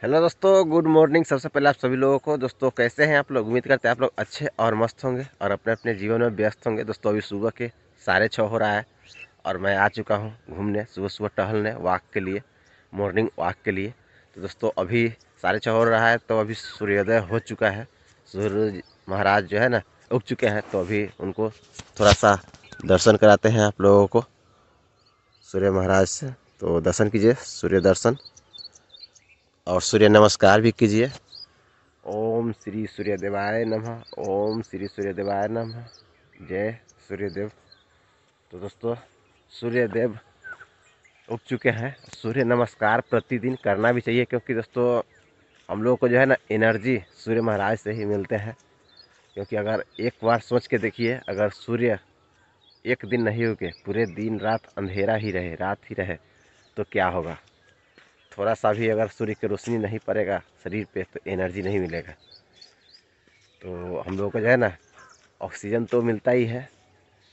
Hello दोस्तों, good morning सबसे पहले आप सभी लोगों को। दोस्तों, कैसे हैं आप लोग? उम्मीद करते हैं आप लोग अच्छे और मस्त होंगे और अपने अपने जीवन में व्यस्त होंगे। दोस्तों, अभी सुबह के साढ़े छः हो रहा है और मैं आ चुका हूँ घूमने सुबह सुबह टहलने, वॉक के लिए, मॉर्निंग वॉक के लिए। तो दोस्तों, अभी साढ़े छः हो रहा है तो अभी सूर्योदय हो चुका है। सूर्य महाराज जो है ना, उग चुके हैं तो अभी उनको थोड़ा सा दर्शन कराते हैं आप लोगों को। सूर्य महाराज से तो दर्शन कीजिए, सूर्य दर्शन। और सूर्य नमस्कार भी कीजिए। ओम श्री सूर्य देवाय नमः, ओम श्री सूर्य देवाय नमः। जय सूर्यदेव। तो दोस्तों, सूर्यदेव उग चुके हैं। सूर्य नमस्कार प्रतिदिन करना भी चाहिए क्योंकि दोस्तों, हम लोगों को जो है ना एनर्जी सूर्य महाराज से ही मिलते हैं। क्योंकि अगर एक बार सोच के देखिए, अगर सूर्य एक दिन नहीं उगे, पूरे दिन रात अंधेरा ही रहे, रात ही रहे तो क्या होगा? थोड़ा सा भी अगर सूर्य की रोशनी नहीं पड़ेगा, शरीर पे तो एनर्जी नहीं मिलेगा। तो हम लोगों को जो है ना, ऑक्सीजन तो मिलता ही है,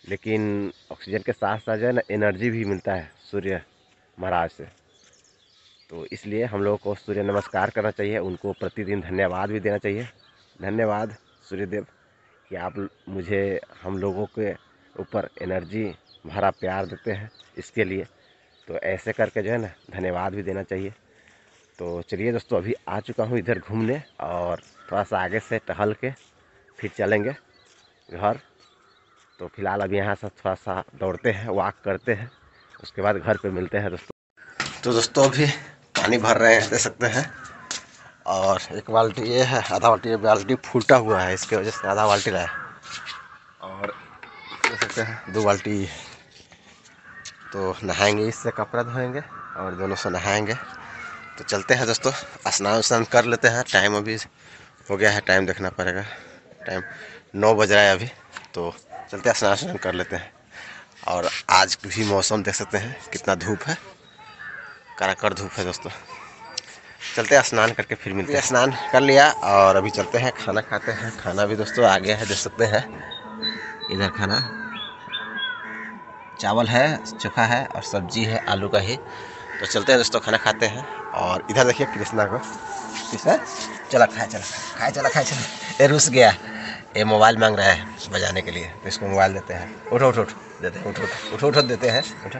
लेकिन ऑक्सीजन के साथ साथ जो है ना, एनर्जी भी मिलता है सूर्य महाराज से। तो इसलिए हम लोगों को सूर्य नमस्कार करना चाहिए, उनको प्रतिदिन धन्यवाद भी देना चाहिए। धन्यवाद सूर्यदेव, कि आप मुझे, हम लोगों के ऊपर एनर्जी, भरा प्यार देते हैं इसके लिए। तो ऐसे करके जो है ना, धन्यवाद भी देना चाहिए। तो चलिए दोस्तों, अभी आ चुका हूँ इधर घूमने और थोड़ा सा आगे से टहल के फिर चलेंगे घर। तो फ़िलहाल अभी यहाँ से थोड़ा सा दौड़ते हैं, वॉक करते हैं, उसके बाद घर पे मिलते हैं दोस्तों। तो दोस्तों, अभी पानी भर रहे हैं दे सकते हैं। और एक बाल्टी ये है, आधा बाल्टी ये बाल्टी फूटा हुआ है, इसके वजह से आधा बाल्टी रहा है और दे सकते हैं, दो बाल्टी तो नहाएँगे, इससे कपड़ा धोएँगे और दोनों से नहाएँगे। तो चलते हैं दोस्तों स्नान स्नान कर लेते हैं। टाइम अभी हो गया है टाइम देखना पड़ेगा। टाइम नौ बज रहा है अभी तो चलते हैं स्नान स्नान कर लेते हैं। और आज भी मौसम देख सकते हैं, कितना धूप है। कराकर धूप है दोस्तों। चलते हैं स्नान करके फिर मिलते हैं। स्नान कर लिया और अभी चलते हैं, खाना खाते हैं। खाना भी दोस्तों आ गया है, देख सकते हैं। इधर खाना। चावल है, चोखा है और सब्ज़ी है, आलू का ही। तो चलते हैं दोस्तों, खाना खाते हैं। और इधर देखिए कृष्णा को। कृष्णा, चला खाए चला खाए चला खाए चला। ये रुस गया। ये मोबाइल मांग रहा है बजाने के लिए। तो इसको मोबाइल देते हैं। उठो उठो, उठ। देते हैं उठो उठो उठो उठो, देते हैं। उठो।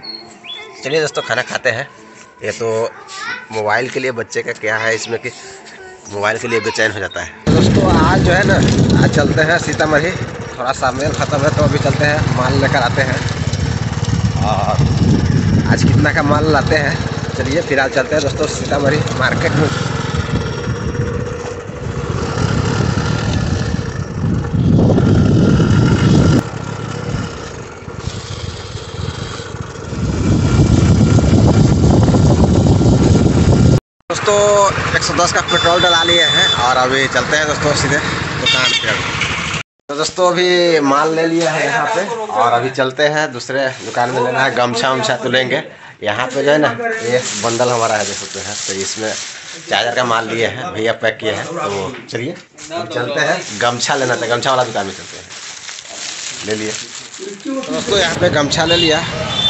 चलिए दोस्तों, खाना खाते हैं। ये तो मोबाइल के लिए बच्चे का क्या है इसमें कि मोबाइल के लिए बेचैन हो जाता है। दोस्तों, आज जो है ना, आज चलते हैं सीतामढ़ी। थोड़ा सा मेल ख़त्म है तो अभी चलते हैं, माल लेकर आते हैं। और आज कितना का माल लाते हैं? चलिए फ़िलहाल चलते हैं दोस्तों सीतामढ़ी मार्केट में। दोस्तों 110 का पेट्रोल डला लिए हैं और अभी चलते हैं दोस्तों सीधे दुकान पे। तो दोस्तों, अभी माल ले लिया है यहाँ पे। और अभी चलते हैं दूसरे दुकान में लेना है गमछा वमछा तो लेंगे यहाँ पे जो है ना, ये बंडल हमारा है, देख सकते हैं। तो इसमें चार्जर का माल लिए हैं, भैया पैक किए हैं। तो चलिए चलते हैं। गमछा लेना था, गमछा वाला दुकान में चलते हैं। ले लिए। तो दोस्तों, यहाँ पे गमछा ले लिया।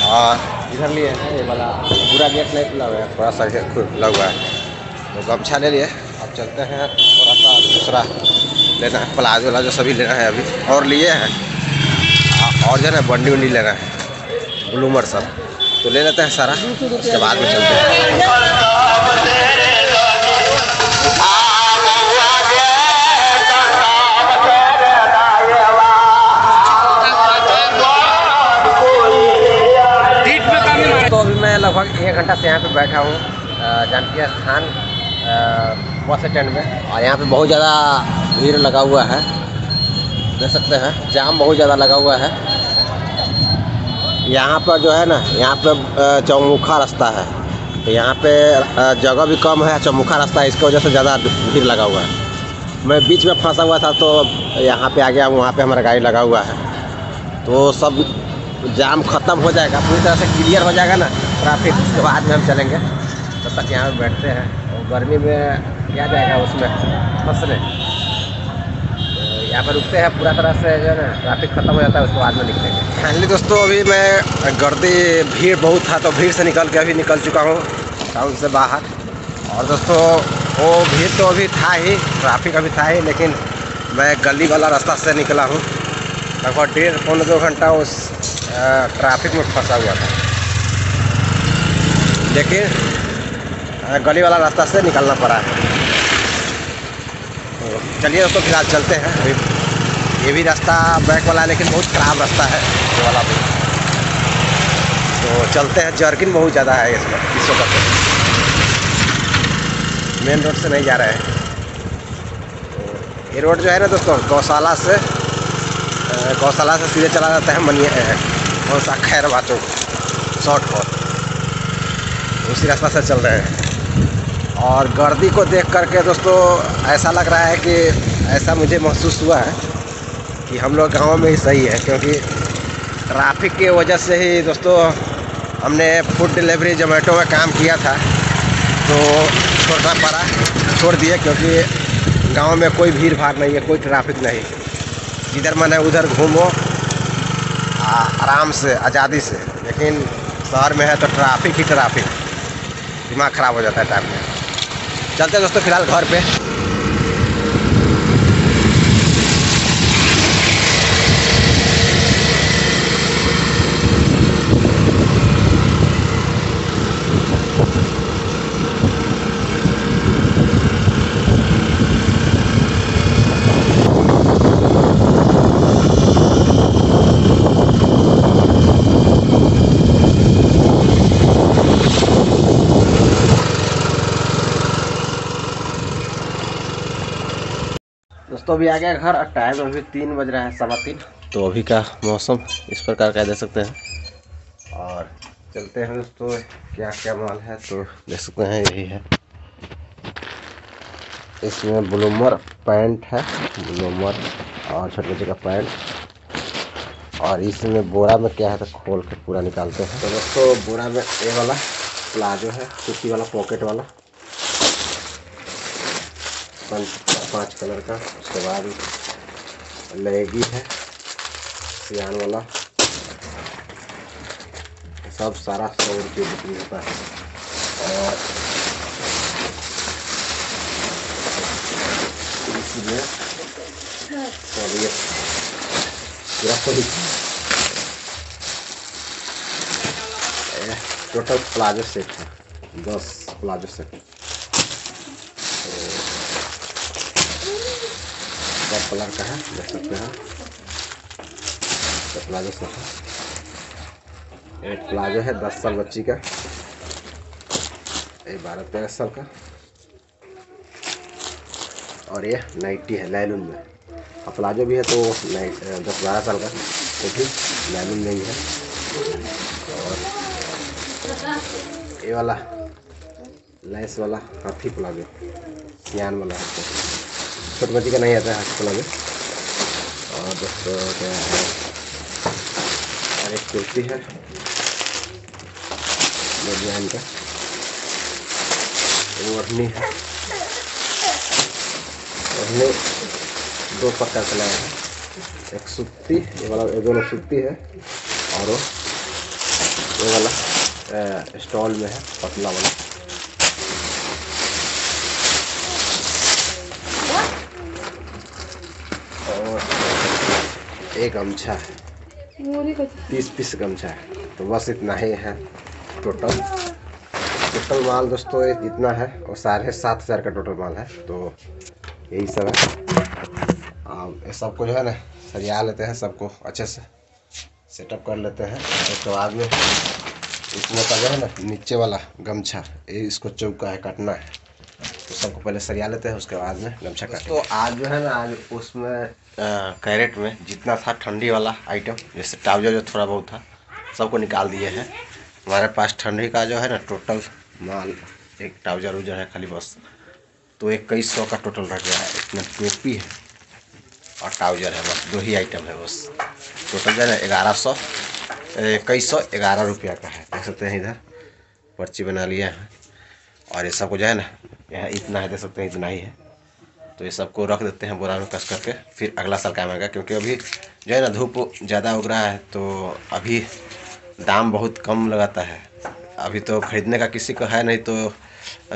और इधर लिए हैं, ये वाला पूरा गेट नहीं खुला हुआ है, थोड़ा सा खुला हुआ है। तो गमछा ले लिए। अब चलते हैं, थोड़ा सा दूसरा लेना है प्लाजो व्लाजो सभी लेना है अभी, और लिए हैं। और जो है ना, बंडी वंडी लेना है। ब्लूमर सब। तो ले लेते हैं सारा, उसके बाद में चलते हैं। तो लगभग एक घंटा से यहाँ पे बैठा हूँ जानकी स्थान बस स्टैंड में। और यहाँ पे बहुत ज़्यादा भीड़ लगा हुआ है। देख सकते हैं, जाम बहुत ज़्यादा लगा हुआ है। यहाँ पर जो है ना, यहाँ पे चौमुखा रास्ता है। तो यहाँ पे जगह भी कम है, चौमुखा रास्ता है, इसकी वजह से ज़्यादा भीड़ लगा हुआ है। मैं बीच में फंसा हुआ था तो यहाँ पे आ गया, वहाँ पे हमारा गाड़ी लगा हुआ है। तो सब जाम ख़त्म हो जाएगा, पूरी तरह से क्लियर हो जाएगा ना, ट्रैफ़िक, उसके बाद में हम चलेंगे। तब तो तक यहाँ पे बैठते हैं, और गर्मी में क्या जाएगा उसमें? फंसने यहाँ पर रुकते हैं, पूरा तरह से जो है ना ट्रैफ़िक खत्म हो जाता है, उसके बाद में निकलेंगे। फाइनली दोस्तों, अभी मैं गर्दी, भीड़ बहुत था तो भीड़ से निकल के अभी निकल चुका हूँ टाउन से बाहर। और दोस्तों, वो भीड़ तो अभी था ही ट्रैफ़िक अभी था ही, लेकिन मैं गली वाला रास्ता से निकला हूँ। लगभग डेढ़ पौने दो घंटा उस ट्रैफ़िक में फंसा हुआ था। लेकिन गली वाला रास्ता से निकलना पड़ा। है तो चलिए दोस्तों, फ़िलहाल चलते हैं। अभी ये भी रास्ता बैक वाला है, लेकिन बहुत ख़राब रास्ता है, ये वाला भी। तो चलते हैं, जर्किन बहुत ज़्यादा है इसमें इस वक्त। मेन रोड से नहीं जा रहे हैं। तो ये रोड जो है ना दोस्तों, गौशाला से गौशाला से सीधे चला जाता है मनिया कौन सा खैर बातों शॉर्ट कॉट उसी रास्ता से चल रहे हैं। और गर्दी को देख करके दोस्तों, ऐसा लग रहा है कि ऐसा मुझे महसूस हुआ है कि हम लोग गाँव में ही सही है, क्योंकि ट्रैफ़िक की वजह से ही दोस्तों, हमने फ़ूड डिलीवरी जोमेटो में काम किया था। तो छोड़ना पड़ा छोड़ दिए क्योंकि गाँव में कोई भीड़ भाड़ नहीं है, कोई ट्रैफ़िक नहीं। जिधर मन है उधर घूमो आराम से, आज़ादी से। लेकिन शहर में है तो ट्रैफ़िक ही ट्रैफ़िक दिमाग ख़राब हो जाता है टाइम चलते दोस्तों फ़िलहाल घर पे दोस्तों अभी आ गया घर और टाइम अभी तीन बज रहा है सवा तीन। तो अभी का मौसम इस प्रकार का दे सकते हैं। और चलते हैं दोस्तों क्या क्या माल है तो देख सकते हैं यही है। इसमें ब्लूमर पैंट है ब्लूमर और छोटे बच्चे का पैंट। और इसमें बोरा में क्या है तो खोल के पूरा निकालते हैं। तो दोस्तों बोरा में ये वाला प्लाजो है कुर्ती वाला पॉकेट वाला। पाँच कलर का, उसके बाद लेगी है, सियान वाला। सब सारा सौ रुपये बिक्री होता है। और टोटल प्लाजो सेट है दस प्लाजो सेट सब कलर का है, देख सकते हैं। प्लाजो सब है। एक प्लाजो है, दस साल बच्ची का। एक बारह तेरह साल का। और ये नाइटी है लैलून में। और प्लाजो भी है तो दस बारह साल का। तो भी लैलून नहीं है। और ये वाला, लेस वाला हाथी प्लाजो। सियान वाला है छोट बच्ची का नहीं आता है हाथ में और दोस्तों क्या है। और एक कुर्ती है डिज़ाइन का ओढ़नी है। ओढ़नी दो पक्का चलाया है। एक सुत्ती ये वाला, ये दोनों सुत्ती है। और ये वाला स्टॉल में है, पतला वाला। एक गमछा है। तीस पीस गमछा है। तो बस इतना ही है टोटल टोटल माल दोस्तों इतना है और साढ़े सात हज़ार का टोटल माल है। तो यही सब है। ये सबको जो है ना सरिया लेते हैं सबको, अच्छे से सेटअप कर लेते हैं। उसके बाद में इसमें का जो है ना, नीचे वाला गमछा, ये इसको चौका है, काटना है। तो सबको पहले सरिया लेते हैं उसके बाद में गमछा काट तो आज जो है ना आज उसमें कैरेट में जितना था ठंडी वाला आइटम जैसे ट्राउज़र जो थोड़ा बहुत था सबको निकाल दिए हैं। हमारे पास ठंडी का जो है ना टोटल माल एक ट्राउज़र उजर है खाली बस। तो एक कई सौ का टोटल रह गया है इसमें टोपी है और ट्राउज़र है बस दो ही आइटम है बस। टोटल जो है ना ग्यारह सौ इक्कीस सौ ग्यारह रुपया का है। देख सकते हैं इधर पर्ची बना लिया है। और ये सबको जो है ना यहाँ इतना है दे सकते हैं, इतना ही है। तो ये सबको रख देते हैं बोरा में कस करके, फिर अगला साल काम आएगा, क्योंकि अभी जो है ना, धूप ज़्यादा उग रहा है तो अभी दाम बहुत कम लगाता है। अभी तो खरीदने का किसी को है नहीं तो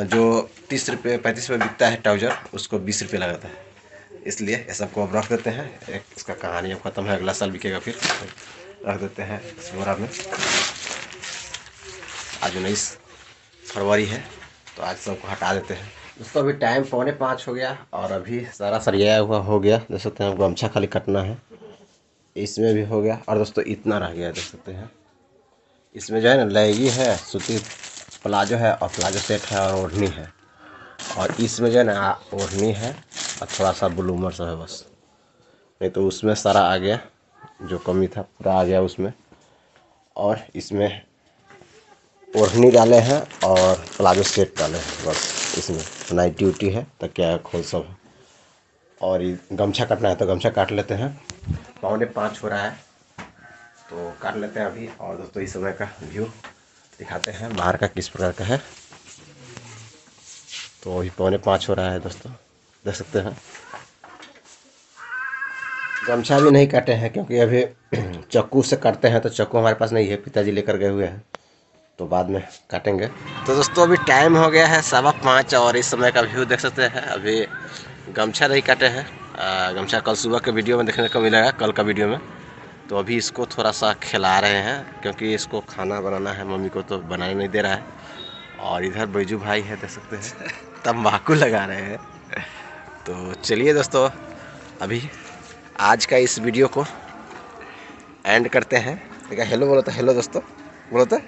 जो तीस रुपये, पैंतीस रुपये बिकता है ट्राउज़र, उसको बीस रुपये लगाता है। इसलिए ये सबको अब रख देते हैं। एक इसका कहानी अब ख़त्म है, अगला साल बिकेगा फिर। रख देते हैं इस बोरा में। आज उन्नीस फरवरी है। तो आज सबको हटा देते हैं। दोस्तों अभी टाइम पौने पाँच हो गया और अभी सारा सरिया हुआ, हो गया। देख सकते हैं गमछा खाली कटना है। इसमें भी हो गया। और दोस्तों, इतना रह गया, देख सकते हैं। इसमें जो है ना, लेगी है, सूती प्लाजो है और प्लाजो सेट है और ओढ़नी है। और इसमें जो है ना, ओढ़नी है और थोड़ा सा ब्लूमर सा है बस। नहीं तो उसमें सारा आ गया, जो कमी था, पूरा आ गया उसमें। और इसमें ओढ़नी डाले हैं और प्लाजो सेट डाले हैं, बस इसमें। नाइट ड्यूटी है तो क्या खोल सब। और ये गमछा काटना है तो गमछा काट लेते हैं। पौने पाँच हो रहा है तो काट लेते हैं अभी। और दोस्तों, इस समय का व्यू दिखाते हैं, बाहर का किस प्रकार का है। तो अभी पौने पाँच हो रहा है, दोस्तों। देख सकते हैं। गमछा भी नहीं काटे हैं, क्योंकि अभी चक्कू से काटते हैं तो चक्कू हमारे पास नहीं है, पिताजी लेकर गए हुए हैं। तो बाद में काटेंगे। तो दोस्तों अभी टाइम हो गया है सवा पाँच और इस समय का व्यू देख सकते हैं। अभी गमछा नहीं काटे हैं। गमछा कल सुबह के वीडियो में देखने को मिलेगा कल का वीडियो में। तो अभी इसको थोड़ा सा खिला रहे हैं क्योंकि इसको खाना बनाना है। मम्मी को तो बनाने नहीं दे रहा है। और इधर बैजू भाई है देख सकते हैं। तम्बाकू लगा रहे हैं। तो चलिए दोस्तों अभी आज का इस वीडियो को एंड करते हैं। देखा हेलो बोलो तो हेलो दोस्तों। बोलो तो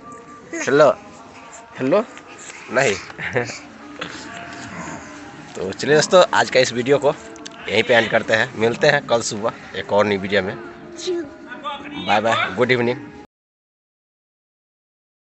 हेलो हेलो नहीं। तो चलिए दोस्तों आज का इस वीडियो को यहीं पे एंड करते हैं। मिलते हैं कल सुबह एक और नई वीडियो में। Bye bye good evening